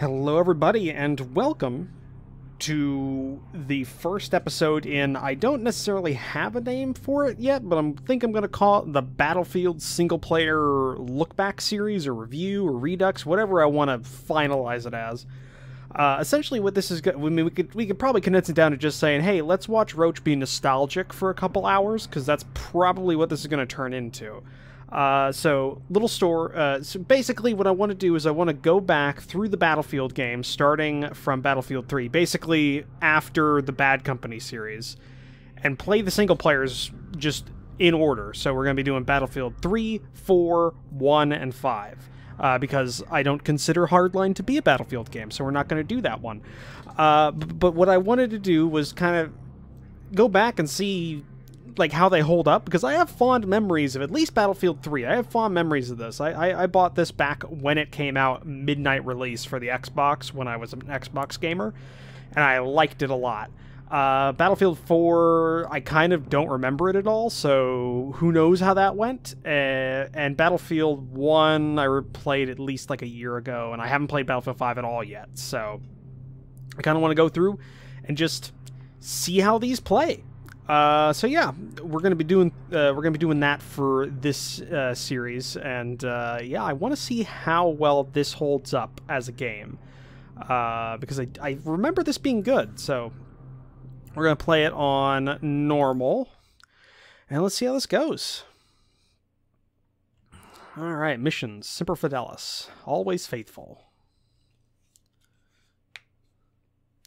Hello, everybody, and welcome to the first episode in. I don't necessarily have a name for it yet, but I think I'm going to call it the Battlefield single player look back series or review or redux, whatever I want to finalize it as. Uh, essentially, what this is, I mean, we could we could probably condense it down to just saying, hey, let's watch Roach be nostalgic for a couple hours, because that's probably what this is going to turn into. Uh, so, little store. Uh, so basically, what I want to do is I want to go back through the Battlefield games, starting from Battlefield 3, basically after the Bad Company series, and play the single players just in order. So, we're going to be doing Battlefield 3, 4, 1, and 5. Uh, because I don't consider Hardline to be a Battlefield game, so we're not going to do that one. Uh, but what I wanted to do was kind of go back and see like how they hold up because I have fond memories of at least Battlefield 3. I have fond memories of this. I, I, I, bought this back when it came out, midnight release for the Xbox when I was an Xbox gamer, and I liked it a lot. Uh, Battlefield 4, I kind of don't remember it at all, so who knows how that went. Uh, and Battlefield 1, I played at least like a year ago, and I haven't played Battlefield 5 at all yet, so I kind of want to go through and just see how these play. Uh, so yeah, we're gonna be doing uh, we're gonna be doing that for this uh, series, and uh, yeah, I want to see how well this holds up as a game uh, because I I remember this being good. So we're gonna play it on normal, and let's see how this goes. All right, missions: Semper Fidelis, always faithful.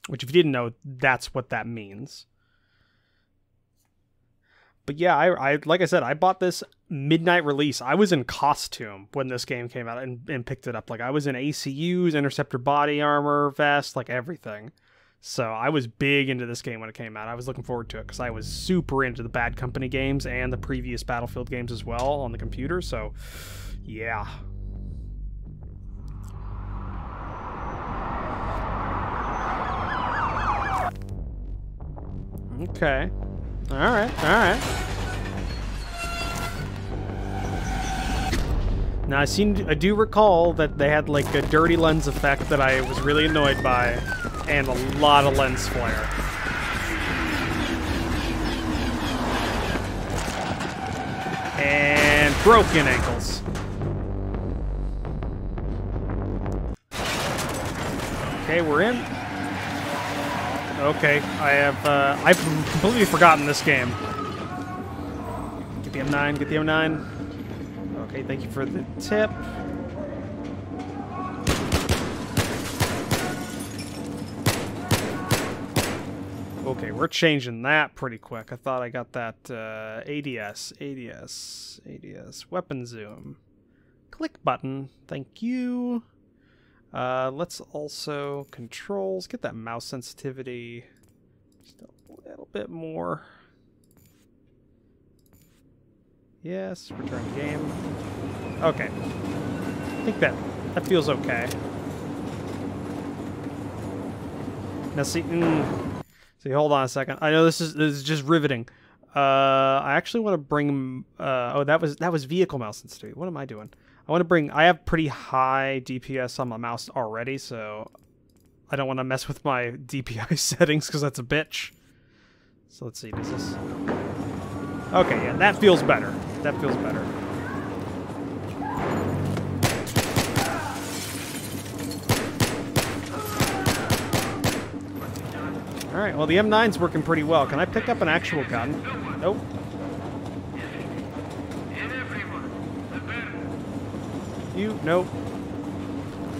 Which, if you didn't know, that's what that means but yeah, I, I like I said, I bought this midnight release. I was in costume when this game came out and, and picked it up. Like I was in ACUs, interceptor body armor, vest, like everything. So I was big into this game when it came out. I was looking forward to it because I was super into the Bad Company games and the previous Battlefield games as well on the computer. So, yeah. Okay. Alright, alright. Now I seem I do recall that they had like a dirty lens effect that I was really annoyed by, and a lot of lens flare. And broken ankles. Okay, we're in. Okay, I have, uh, I've completely forgotten this game. Get the M9, get the M9. Okay, thank you for the tip. Okay, we're changing that pretty quick. I thought I got that uh, ADS, ADS, ADS, weapon zoom. Click button, thank you. Uh, let's also controls, get that mouse sensitivity just a little bit more. Yes, return game. Okay. I think that that feels okay. Now see, mm, see, hold on a second. I know this is this is just riveting. Uh, I actually want to bring. Uh, oh, that was that was vehicle mouse sensitivity. What am I doing? I want to bring, I have pretty high DPS on my mouse already, so I don't want to mess with my DPI settings because that's a bitch. So let's see, does this... Okay, yeah, that feels better. That feels better. Alright, well the M9's working pretty well. Can I pick up an actual gun? Nope. You, nope.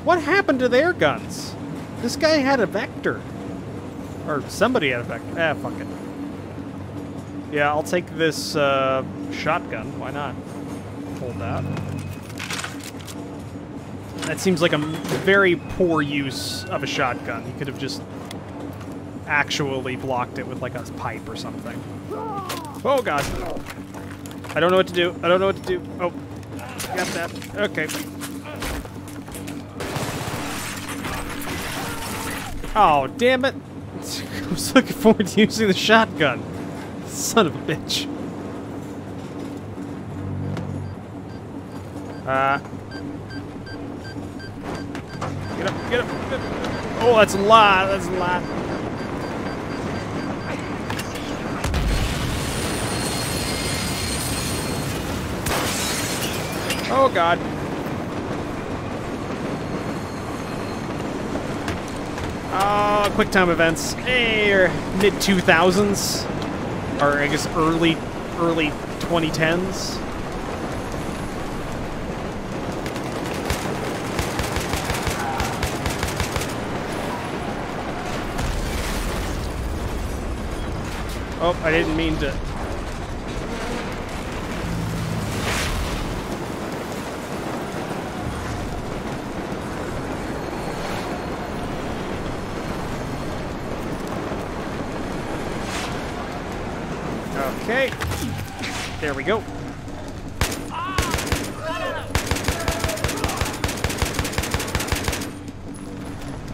What happened to their guns? This guy had a Vector. Or somebody had a Vector. Ah, fuck it. Yeah, I'll take this uh, shotgun. Why not? Hold that. That seems like a very poor use of a shotgun. You could have just actually blocked it with like a pipe or something. Oh god. I don't know what to do. I don't know what to do. Oh. Got that. Okay. Oh, damn it. I was looking forward to using the shotgun. Son of a bitch. Uh. Get up, get him. Oh, that's a lot. That's a lot. Oh, God. Oh, quick time events. Hey, mid 2000s. Or I guess early, early 2010s. Oh, I didn't mean to. Okay. There we go.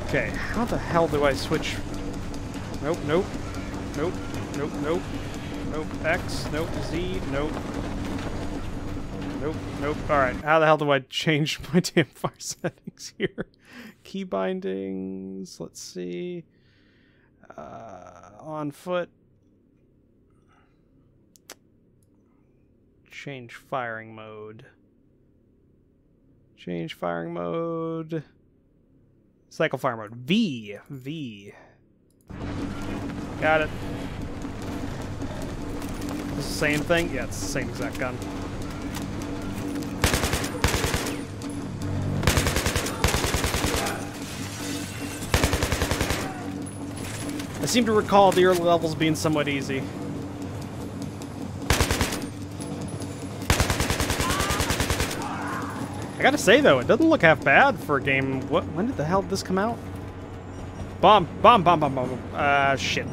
Okay, how the hell do I switch? Nope, nope, nope, nope, nope, nope, X, nope, Z, nope. Nope, nope. Alright, how the hell do I change my damn fire settings here? Key bindings, let's see. Uh, on foot. Change firing mode. Change firing mode. Cycle fire mode. V. V. Got it. Same thing? Yeah, it's the same exact gun. I seem to recall the early levels being somewhat easy. I gotta say though, it doesn't look half bad for a game. What? When did the hell did this come out? Bomb! Bomb! Bomb! Bomb! Bomb! Uh, shit.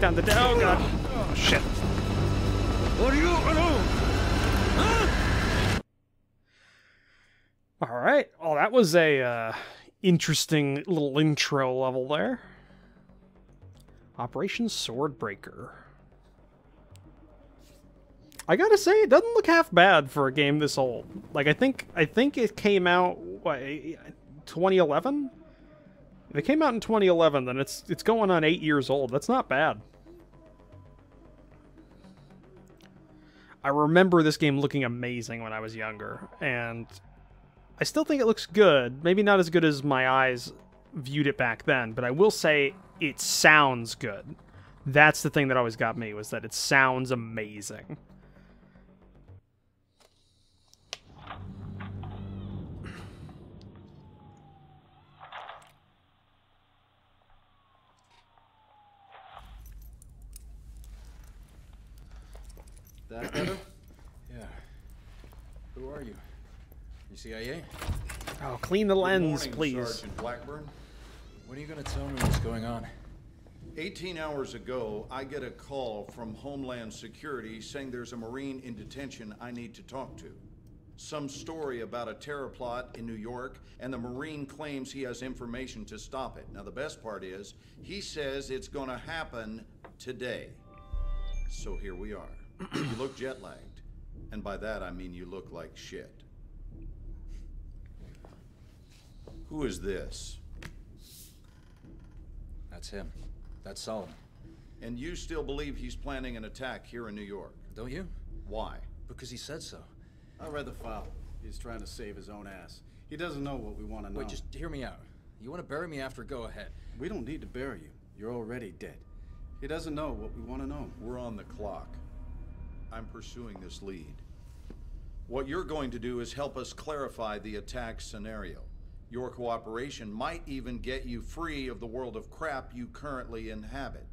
Down the down. Oh god. Oh shit. What are you alone? Huh? All right. Oh, that was a uh, interesting little intro level there. Operation Swordbreaker. I gotta say, it doesn't look half bad for a game this old. Like, I think I think it came out what eh, 2011. If it came out in 2011, then it's it's going on eight years old. That's not bad. I remember this game looking amazing when I was younger, and I still think it looks good. Maybe not as good as my eyes viewed it back then, but I will say it sounds good. That's the thing that always got me was that it sounds amazing. That better? Yeah. Who are you? You CIA? Oh, clean the lens, morning, please. Sergeant Blackburn. When are you gonna tell me what's going on? 18 hours ago, I get a call from Homeland Security saying there's a Marine in detention I need to talk to. Some story about a terror plot in New York, and the Marine claims he has information to stop it. Now, the best part is, he says it's gonna happen today. So here we are. you look jet lagged. And by that, I mean you look like shit. Who is this? That's him. That's Solomon. And you still believe he's planning an attack here in New York? Don't you? Why? Because he said so. I read the file. He's trying to save his own ass. He doesn't know what we want to know. Wait, just hear me out. You want to bury me after? Go ahead. We don't need to bury you. You're already dead. He doesn't know what we want to know. We're on the clock. I'm pursuing this lead. What you're going to do is help us clarify the attack scenario. Your cooperation might even get you free of the world of crap you currently inhabit.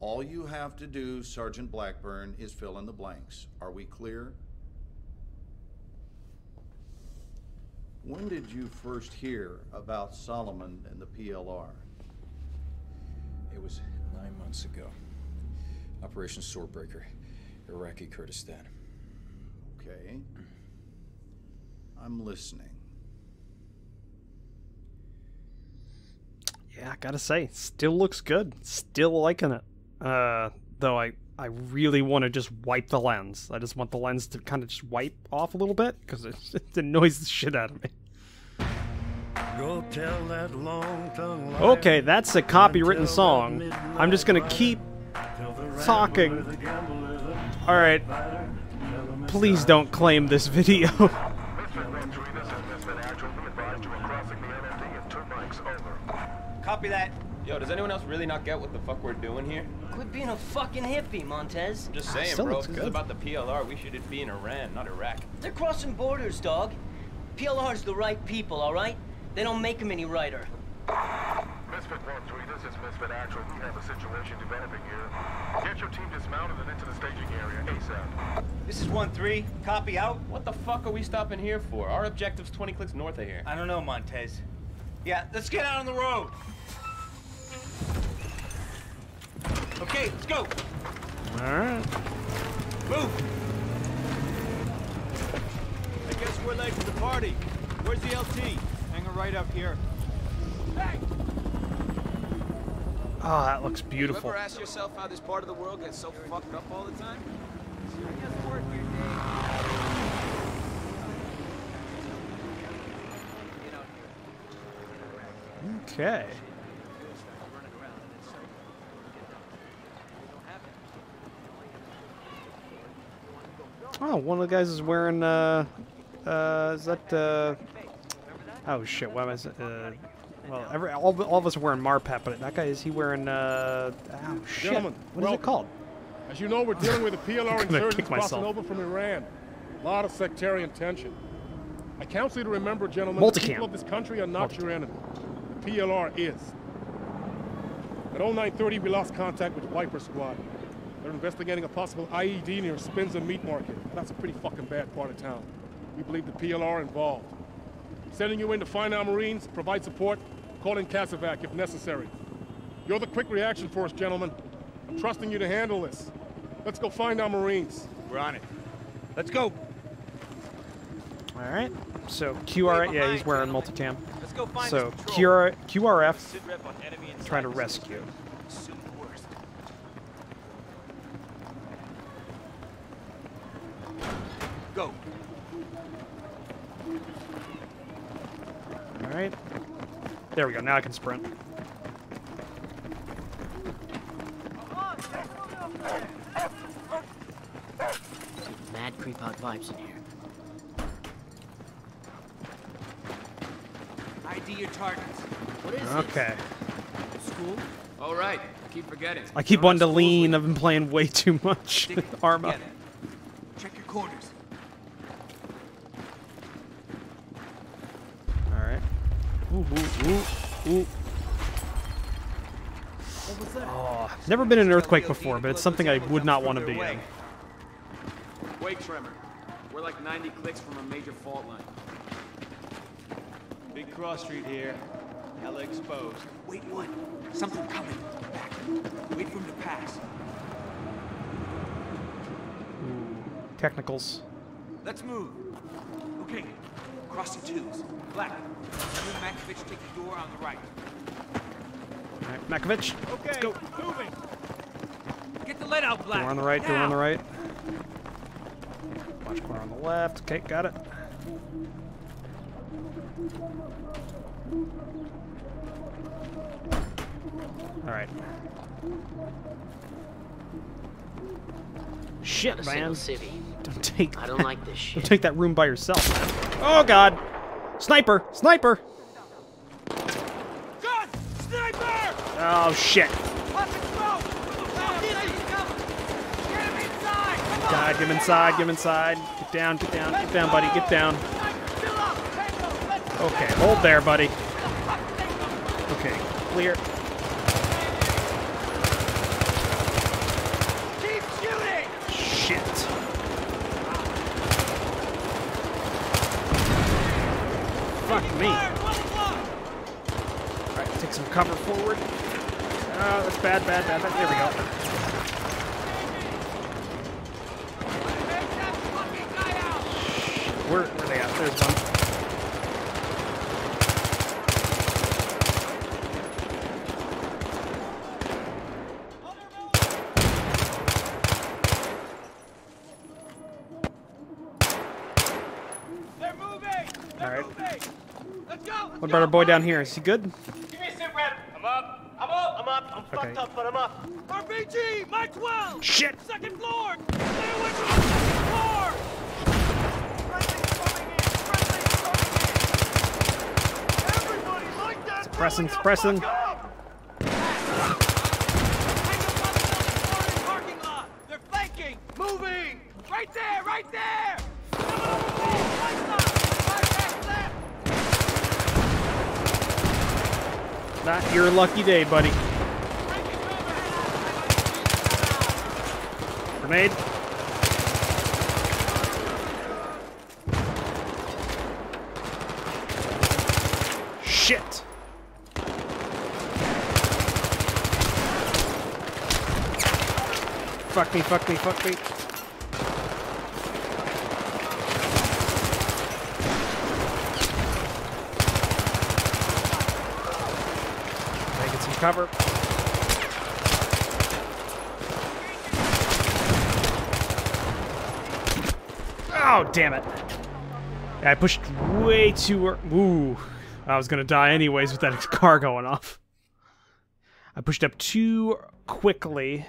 All you have to do, Sergeant Blackburn, is fill in the blanks. Are we clear? When did you first hear about Solomon and the PLR? It was nine months ago. Operation Swordbreaker, Iraqi Kurdistan. Okay. I'm listening. Yeah, I gotta say, still looks good. Still liking it. Uh, though I I really want to just wipe the lens. I just want the lens to kind of just wipe off a little bit because it, it annoys the shit out of me. Go tell that Okay, that's a copywritten song. midnight I'm just gonna keep talking. rambler, the gambler, the All right, fighter, tell him it's please don't claim this video. Misfit entry, this is Misfit Actual. We advise you are crossing the NMD in two mics. Over. Copy that. Yo, does anyone else really not get what the fuck we're doing here? Quit being a fucking hippie, Montes. I'm just saying, still bro. looks If this is about the PLR, we should be in Iran, not Iraq. They're crossing borders, dog. PLR's the right people, all right? They don't make 'em any righter. Misfit 1-3, this is Misfit Actual. We have a situation developing here. Get your team dismounted and into the staging area ASAP. This is 1-3. Copy out. What the fuck are we stopping here for? Our objective's 20 clicks north of here. I don't know, Montes. Yeah, let's get out on the road. Okay, let's go. All right. Move. I guess we're late for the party. Where's the LT? Hanging right up here. Oh, that looks You beautiful. ever ask yourself how this part of the world gets so fucked up all the time? Okay. Oh, one of the guys is wearing, uh, uh, is that, uh, oh shit, what am I, uh, well, every, all, of- all of us are wearing Marpat, but that guy, is he wearing, uh, oh shit, Gentlemen, what is it called? As you know, we're dealing with a PLR insurgents crossing over from Iran. A lot of sectarian tension. I counsel you to remember, gentlemen, Multicam. the people of this country are not your enemy. The PLR is. At 0930, we lost contact with Viper Squad. They're investigating a possible IED near Spinza Meat Market. That's a pretty fucking bad part of town. We believe the PLR involved. Sending you in to find our Marines, provide support, call in Casevac if necessary. You're the quick reaction force, gentlemen. I'm trusting you to handle this. Let's go find our Marines. We're on it. Let's go. All right, so QR, yeah, he's wearing multicam. Let's go find So. QR, QRF, Sit rep on enemy inside trying to rescue. area. Assume the worst. Go. All right, there we go, now I can sprint. Mad creep out vibes in here. ID your targets. What is Okay. this? School? All right, I keep forgetting. I keep wanting to lean. I've been playing way too much with Arma. Together. Check your corners. All right. Ooh, ooh, ooh, ooh. Oh, never been in an earthquake before, but it's something I would not want to be in. Wake tremor. We're like 90 clicks from a major fault line. Big cross street here. Hella exposed. Wait one. Something coming. Back. Wait for him to pass. Technicals. Let's move. Okay. Cross the twos. Black. You and Matkovic take the door on the right. All right, Matkovic, Okay. let's go. Moving. Get the lead out, Black. Door on the right, door on the right. Watch corner on the left. Okay, got it. All right. Shit, Not man. single civvy. Don't take. I don't like this Don't shit. take that room by yourself. Oh God! Sniper! Sniper! Gun! Sniper! Oh shit! Watch it smoke! Get inside! God, get him inside, get him inside. Get down, get down, get down, buddy, get down. Fill up! Tango, let's go! Okay, hold there, buddy. Okay, clear. Keep shooting! Shit. Fuck me. Fire! 12 o'clock! Alright, take some cover forward. Oh, that's bad, bad, bad, bad. There we go. Take that fucking guy out! Where, where they at? There's one. Let's go. What about our boy down here? Is he good? Give me a sit rep. I'm up. I'm up. I'm up. I'm Okay. fucked up, but I'm up. RPG, Mike 12. Shit. Second floor. Stay away from the second floor. Friendly's coming in. Friendly's coming in. Everybody like that. Suppressing, building the suppressing. fuck up. Hang up on the building floor in parking lot. They're flanking. Moving. Right there. Right there. Coming over the wall. Right side. Right back left. Not your lucky day, buddy. Grenade. Shit. Fuck me, fuck me, fuck me. Can I get some cover? Oh, damn it. I pushed way too ear- Ooh. I was gonna die anyways with that car going off. I pushed up too quickly.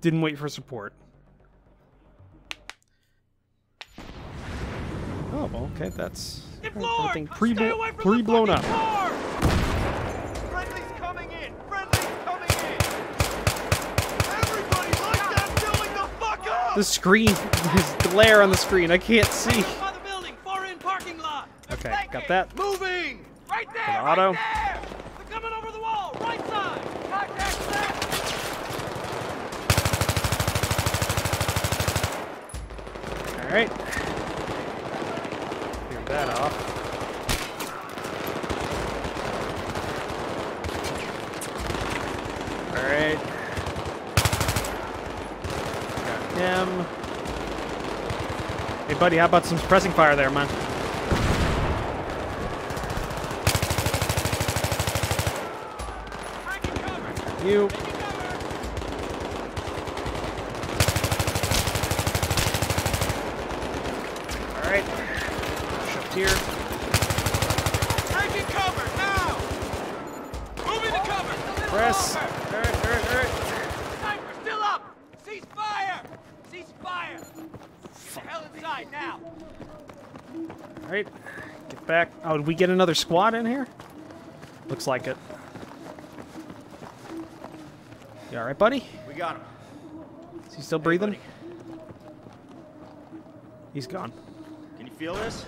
Didn't wait for support. Oh, well, okay, that's everything pre pre blown up. Friendly's coming in! Friendly's coming in! Everybody like that building the fuck up! The screen, there's glare on the screen. I can't see. By the building, far in parking lot! Okay, got that. Moving! Right there! the right auto. there! They're coming over the wall! Right side! Contact left! All right. Clear that off. All right. Got him. Hey, buddy, how about some suppressing fire there, man? You. All right. Push up here. Taking cover, now! Moving to cover! Press. Over. All right, all right, all right. Sniper, still up! Cease fire! Cease fire! Get the hell inside now! All right. Get back. Oh, did we get another squad in here? Looks like it. You all right, buddy? We got him. Is he still breathing? He's gone. Can you feel this?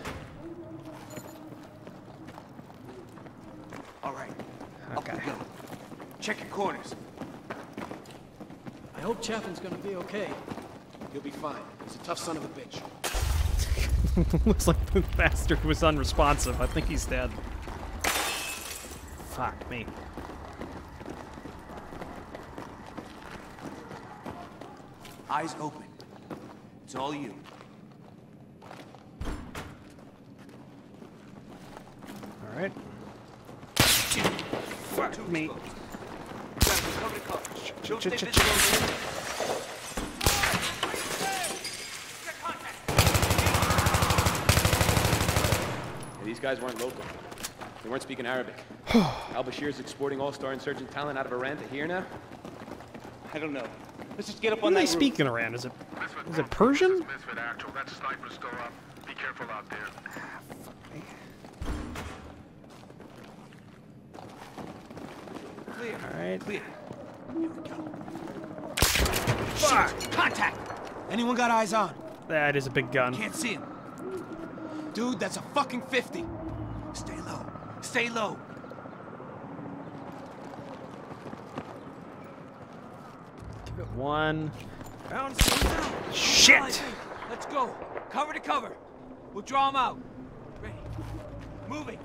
All right, Okay. check your corners. I hope Chaplin's gonna be okay. He'll be fine. He's a tough son of a bitch. Looks like the bastard was unresponsive. I think he's dead. Fuck me. Eyes open. It's all you. All right. Fuck me. Cover to cover. Ch- ch- these guys weren't local. They weren't speaking Arabic. Al Bashir's exporting all-star insurgent talent out of Iran to here now? I don't know. Let's just get up What on do they that roof. speak in Iran? Is it Misfit is it Persian? This Misfit Actual. That sniper's still up. Be careful out there. Clear. All right. Clear. Fuck. Contact! Anyone got eyes on? That is a big gun. Can't see him. Dude, that's a fucking 50. Stay low. Stay low. Give it one. Down. Shit. Let's go. Cover to cover. We'll draw him out. Ready. Moving.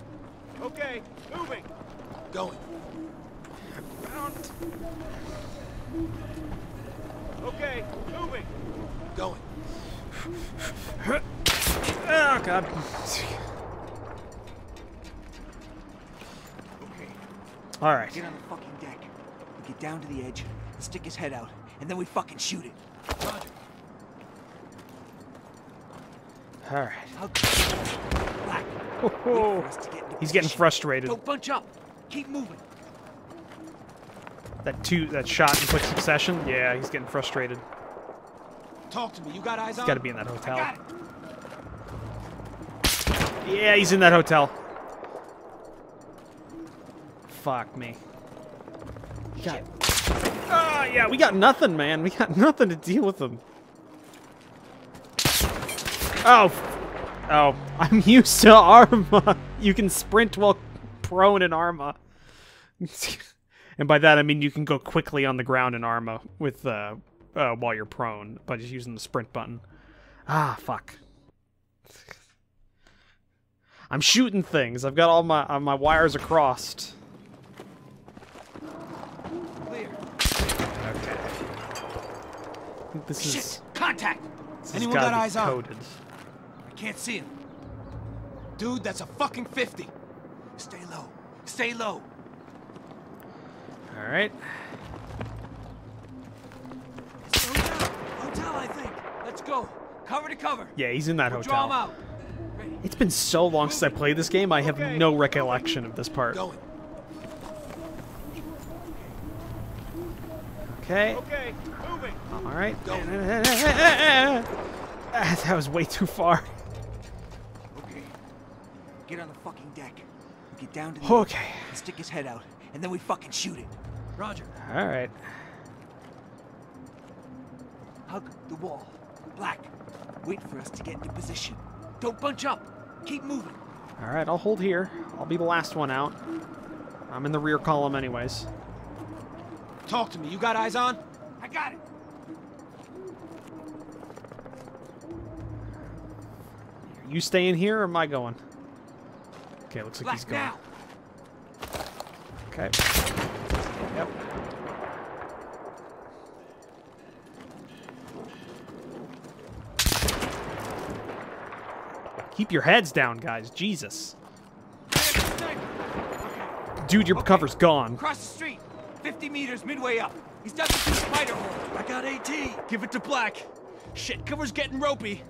Okay, moving. Going. Down. Okay, moving. Going. Oh god. Okay. All right. Get on the fucking deck. We get down to the edge, stick his head out, and then we fucking shoot it. Roger. All right. Black. Oh, Wait for us to get He's getting frustrated. Don't bunch up. Keep moving. That two that shot in quick succession. Yeah, he's getting frustrated. Talk to me. You got eyes He's on? got to be in that hotel. Yeah, he's in that hotel. Fuck me. God. Ah, yeah, we got nothing, man. We got nothing to deal with them. Oh. Oh, I'm used to Arma. You can sprint while prone in Arma. and by that I mean you can go quickly on the ground in Arma with uh, uh while you're prone by just using the sprint button. Ah, fuck. I'm shooting things. I've got all my uh, my wires across. Clear. Okay. This Shit. is Contact. this Anyone got eyes on? coded. I can't see him. Dude, that's a fucking 50. Stay low. Stay low. All right. Hotel. Hotel, I think. Let's go. Cover to cover. Yeah, he's in that We'll draw him hotel. out. It's been so long since I played this game. I have no recollection of this part. Okay. Okay, moving. All right. Ah, that was way too far. Okay. Get on the fucking deck. Get down to the Okay. and stick his head out, and then we fucking shoot it. Roger. All right. Hug the wall. Black. Wait for us to get into position. Don't bunch up. Keep moving. All right. I'll hold here. I'll be the last one out. I'm in the rear column, anyways. Talk to me. You got eyes on? I got it. You staying here or am I going? Okay, looks like Black he's going. now. Okay. Yep. Keep your heads down, guys. Jesus. Dude, your Okay. cover's gone. Across the street. 50 meters midway up. He's dug into the spider hole. I got AT. Give it to Black. Shit, cover's getting ropey.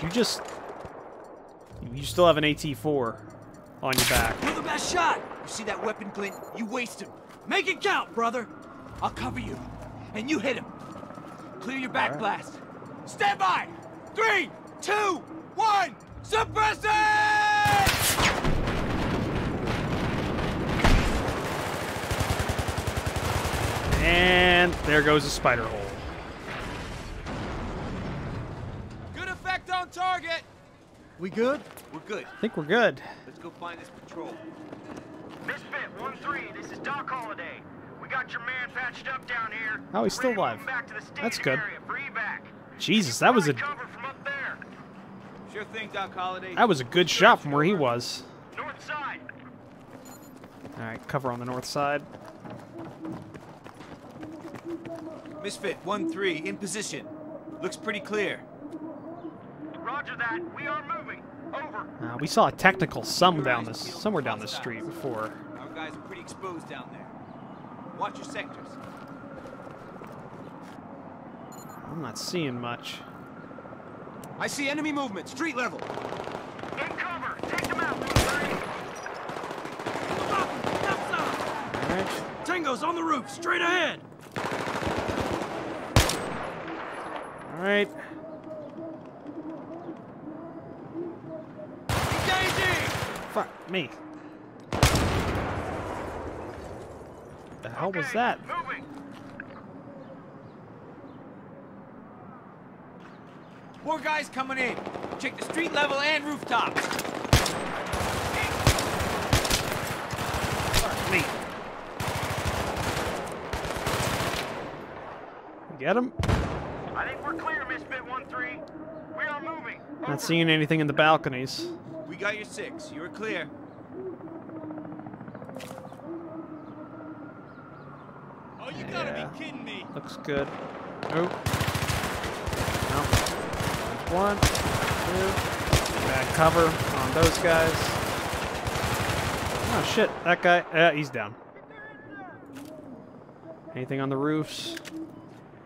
You just... You still have an AT-4 on your back. You're the best shot. You see that weapon glint? You waste him. Make it count, brother. I'll cover you. And you hit him. Clear your back blast. Stand by. Three, two, one. Suppress it! And there goes a spider hole. Good effect on target. We good? We're good. I think we're good. Let's go find this patrol. Misfit 1-3, this is Doc Holliday. We got your man patched up down here. Oh, he's still Ready to move alive. Back to the That's staging good. Area for evac. Jesus, that was a Cover from up there. Sure thing, Doc Holliday. that was a good shot from where he was. North side. All right, cover on the north side. Misfit 1-3 in position. Looks pretty clear. Roger that. We are moving. Over. Uh, we saw a technical some down this somewhere down this street before. Our guys are pretty exposed down there. Watch your sectors. I'm not seeing much. I see enemy movement, street level. In cover. Take them out. 1-3. Tango's on the roof, straight ahead. All right. Engaging! Fuck me. The hell was that? Moving. More guys coming in. Check the street level and rooftops. Fuck. Get him? I think we're clear, Misfit 1-3. We are moving. Over. Not seeing anything in the balconies. We got your six. You're clear. Oh, you gotta be kidding me. Looks good. Nope. Nope. There's one, two. Bad cover on those guys. Oh shit, that guy, uh, he's down. Anything on the roofs?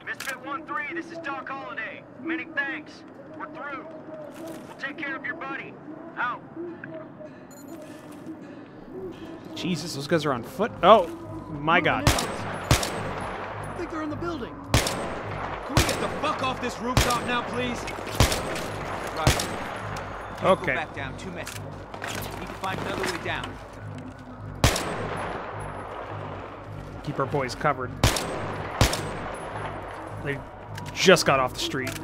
Misfit 1-3, this is Doc Holliday. Many thanks. We're through. We'll take care of your buddy. Out. Jesus, those guys are on foot. Oh, my God. I think they're in the building. Get the fuck off this rooftop now, please? Right. Okay. Go back down. Need to find another way down. Keep our boys covered. They just got off the street.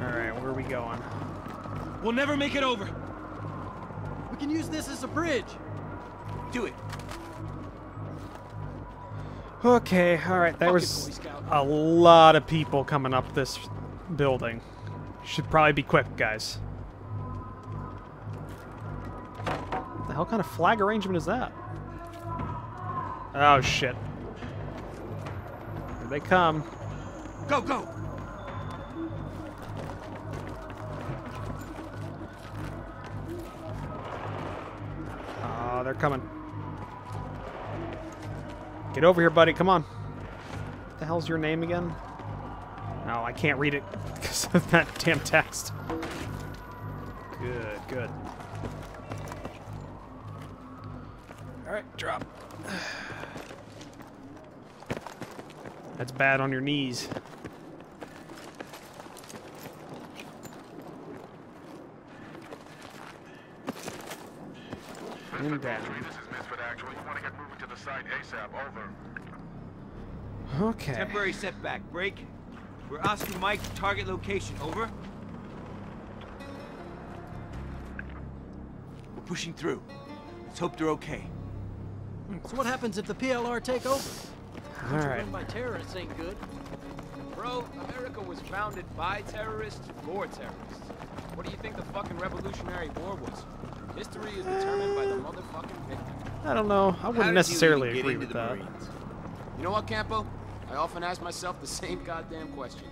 Alright, where are we going? We'll never make it over. Can use this as a bridge. Do it. Okay, alright, there was a lot of people coming up this building. Should probably be quick, guys. What the hell kind of flag arrangement is that? Oh, shit. Here they come. Go, go. Coming. Get over here, buddy. Come on. What the hell's your name again? No, I can't read it because of that damn text. Good, good. Alright, drop. That's bad on your knees. And down. This is Misfit Actual. You want to get moving to the site ASAP. Over. Okay. Temporary setback. Break. We're Oscar Mike. Target location. Over. We're pushing through. Let's hope they're okay. So what happens if the PLR take over? All right. Run by terrorists ain't good. Bro, America was founded by terrorists for terrorists. What do you think the fucking Revolutionary War was? History is determined by the motherfucking victim. I don't know. I wouldn't necessarily agree with the that. Marines? You know what, Campo? I often ask myself the same goddamn question.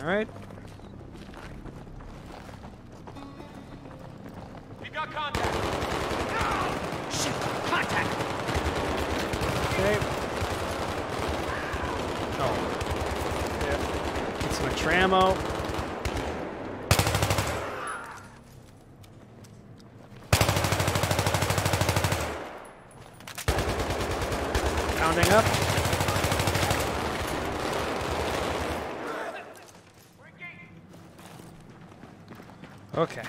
All right. We got contact! Shit! Contact! Okay. Oh. Yeah. Get some extra ammo. Pounding up. Okay.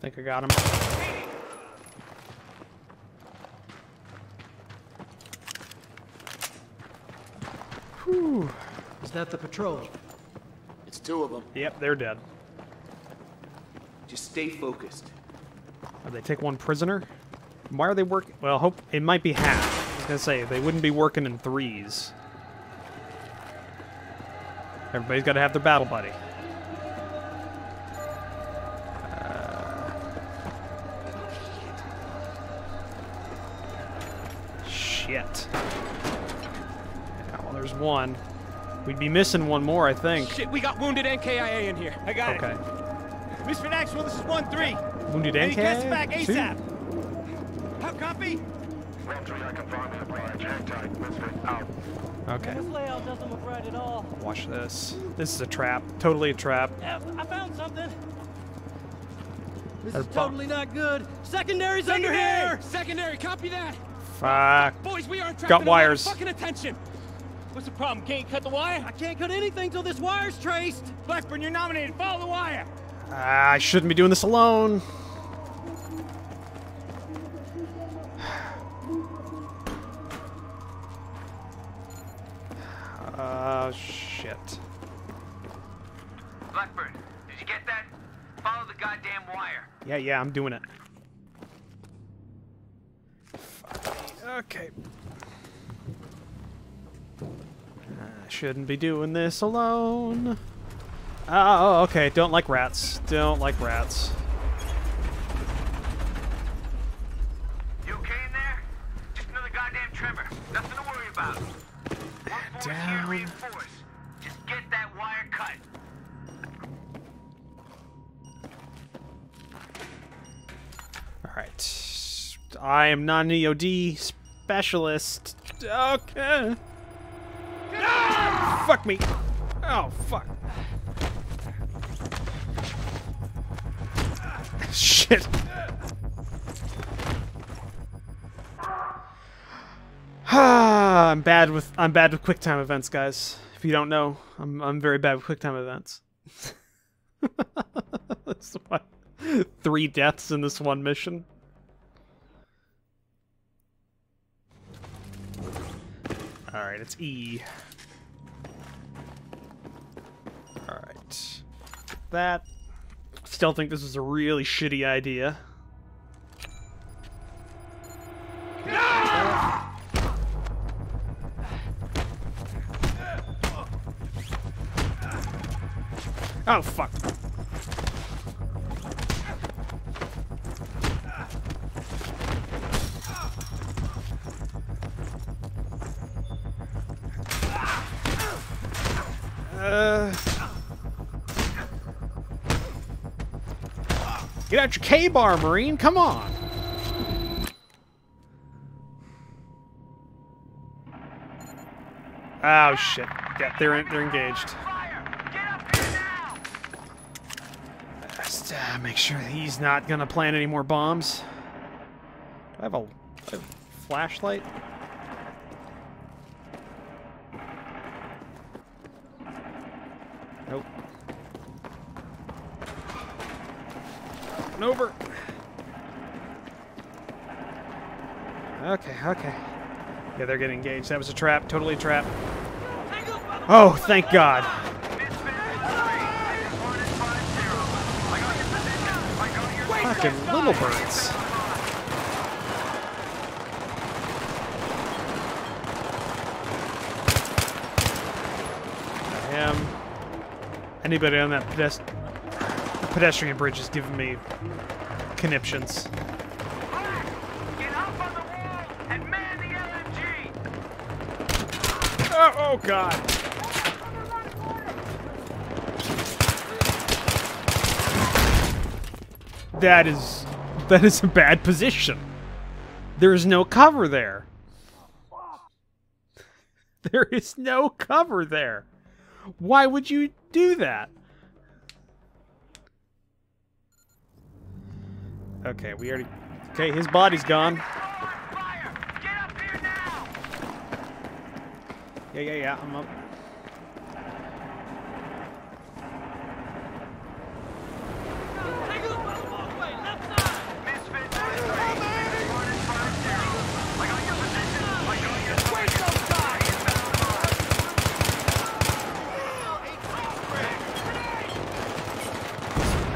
Think I got him. Whew. Is that the patrol? It's two of them. Yep, they're dead. Just stay focused. Did they take one prisoner? Why are they working? Well, hope it might be half. I was gonna say they wouldn't be working in threes. Everybody's got to have their battle buddy. One. We'd be missing one more, I think. Shit, we got wounded NKIA in here. I got Okay. it. Misfit Actual, this is 1-3. Wounded Any NK? gets back Two? ASAP. How copy? One three, I confirm the approach. Hang tight. Misfit out. Okay. This layout doesn't look right at all. Watch this. This is a trap. Totally a trap. Yeah, I found something. This They're is totally not good. Secondary's under here. Secondary, copy that. Fuck. Boys, we are trapped Got in a lot of wires. fucking attention. What's the problem? Can't you cut the wire? I can't cut anything till this wire's traced. Blackburn, you're nominated. Follow the wire. Ah, I shouldn't be doing this alone. Uh, shit. Blackburn, did you get that? Follow the goddamn wire. Yeah, yeah, I'm doing it. Fuck. Okay. Shouldn't be doing this alone. Ah, oh, okay. Don't like rats. Don't like rats. You okay in there? Just another goddamn tremor. Nothing to worry about. One Down. Here reinforced. Just get that wire cut. All right. I am not an EOD specialist. Okay. Fuck me. Oh, fuck. Shit. I'm bad with I'm bad with quick time events, guys. If you don't know, I'm I'm very bad with quick time events. That's why three deaths in this one mission. All right, it's E. Right, that. Still think this is a really shitty idea. Oh, fuck. K-bar, Marine. Come on. Oh, shit. Yeah, they're, they're engaged. Just uh, make sure he's not gonna plant any more bombs. I have a, I have a flashlight? Nope. Up and over. Okay. Yeah, they're getting engaged. That was a trap. Totally a trap. Oh, thank God. Fucking little birds. Him. Anybody on that pedest pedestrian bridge is giving me conniptions. Oh, God. That is that is a bad position. There is no cover there. There is no cover there. Why would you do that? Okay, we already Okay, his body's gone. Yeah, yeah, yeah, I'm up.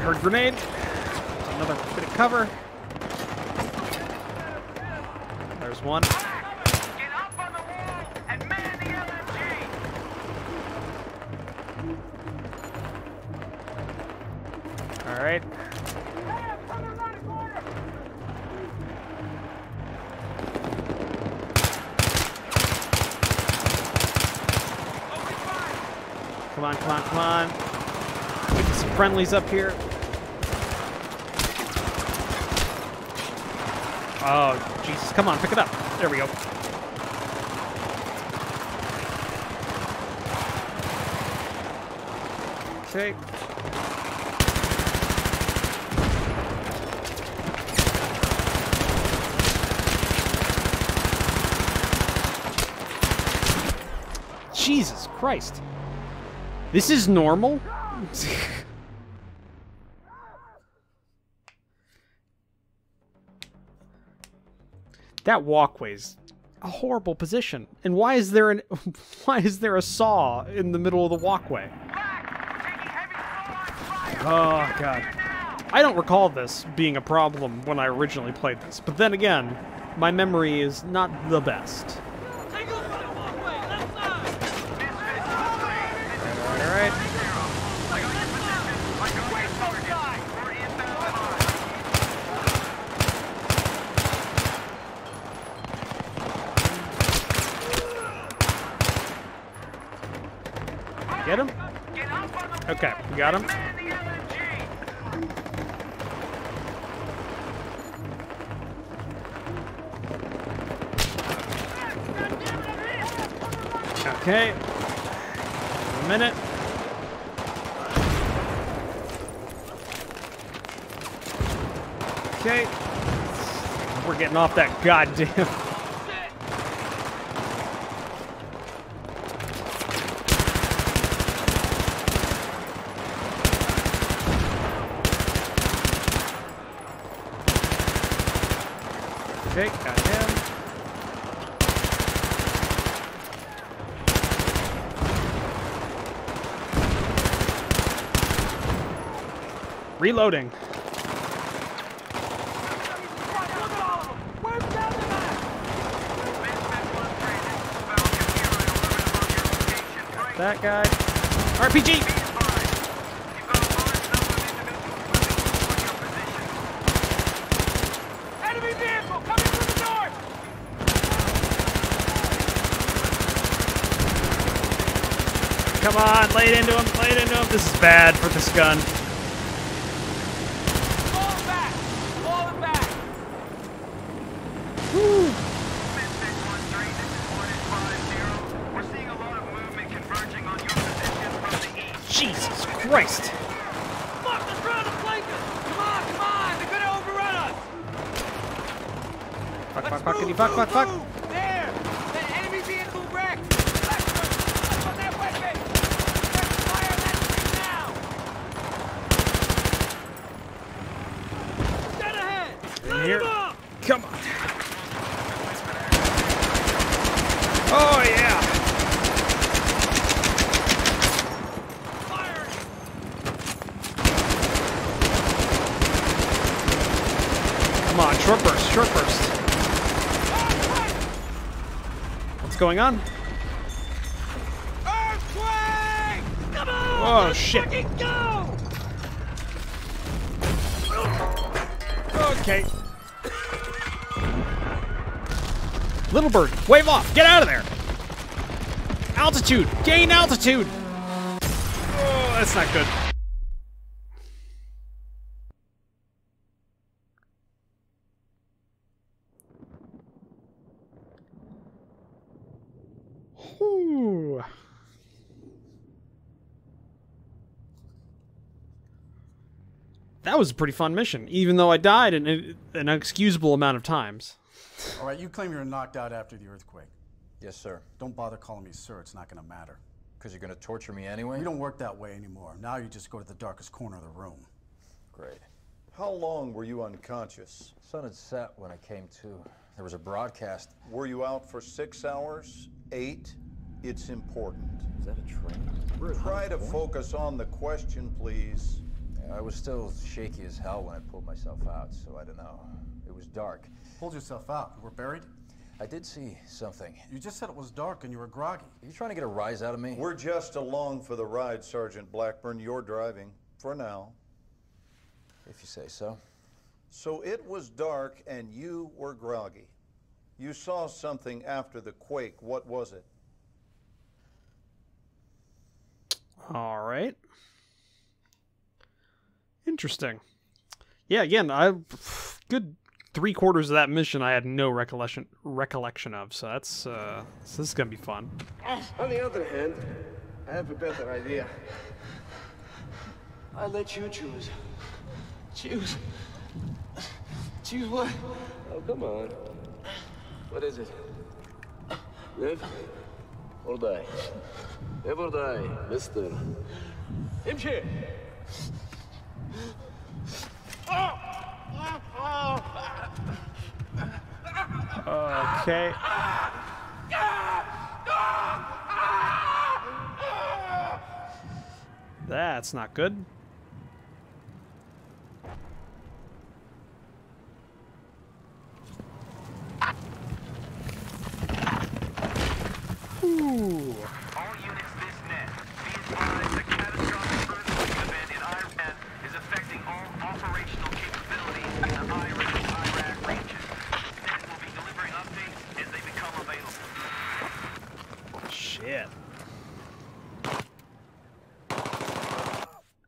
Heard grenade. Another bit of cover. There's one. Friendlies up here. Oh, Jesus. Come on, pick it up. There we go. Okay. Jesus Christ. This is normal? that walkway's a horrible position. And why is there an why is there a saw in the middle of the walkway? Oh god. I don't recall this being a problem when I originally played this, but then again, my memory is not the best. got him? Okay. A minute. Okay. We're getting off that goddamn... Reloading. That guy. RPG! Enemy vehicle coming from the north! Come on, lay it into him, lay it into him. This is bad for this gun. Fall back! Fall back! Jesus Christ. Fuck, they're trying to flank us! Come on, come on! They're gonna overrun us! Fuck, Let's fuck, fuck, fuck, fire here. Come on. Oh, yeah. Come on, short burst, short burst. What's going on? Earthquake! Come on! Oh, shit. go! Okay. Little bird, wave off. Get out of there. Altitude. Gain altitude. Oh, that's not good. Whew. That was a pretty fun mission, even though I died an, an inexcusable amount of times. All right, you claim you were knocked out after the earthquake. Yes, sir. Don't bother calling me sir. It's not going to matter. Because you're going to torture me anyway? We don't work that way anymore. Now you just go to the darkest corner of the room. Great. How long were you unconscious? Sun had set when I came to. There was a broadcast. Were you out for six hours? Eight? It's important. Is that a train? Try to focus on the question, please. Yeah, I was still shaky as hell when I pulled myself out, so I don't know. It was dark. Pulled yourself out. You were buried? I did see something. You just said it was dark and you were groggy. Are you trying to get a rise out of me? We're just along for the ride, Sergeant Blackburn. You're driving. For now. If you say so. So it was dark and you were groggy. You saw something after the quake. What was it? All right. Interesting. Yeah, again, I good three quarters of that mission I had no recollection recollection of, so that's uh so this is gonna be fun. On the other hand, I have a better idea. I let you choose. Choose. Choose what? Oh, come on. What is it? Live or die? Live or die, mister. Imshi! Okay. That's not good. Ooh. All units this net. Be advised a catastrophic earthquake event in Iran is affecting all operational capabilities in the Iran-Iraq region. Net will be delivering updates as they become available. Shit.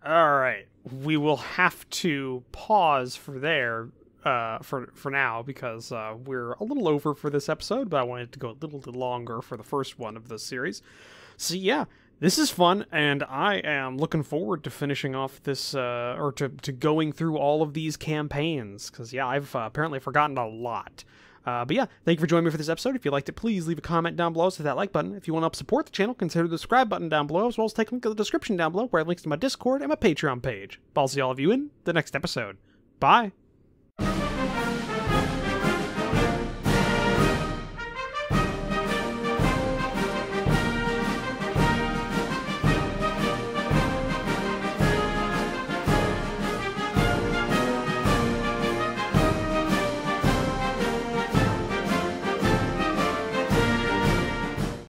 All right. We will have to pause for there. uh, for for now because uh, we're a little over for this episode, but I wanted to go a little bit longer for the first one of this series. So yeah, this is fun, and I am looking forward to finishing off this uh, or to to going through all of these campaigns because yeah, I've uh, apparently forgotten a lot. Uh, but yeah, thank you for joining me for this episode. If you liked it, please leave a comment down below, hit that like button. If you want to help support the channel, consider the subscribe button down below, as well as take a look at the description down below where I have links to my Discord and my Patreon page. I'll see all of you in the next episode. Bye!